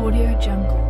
Audio Jungle.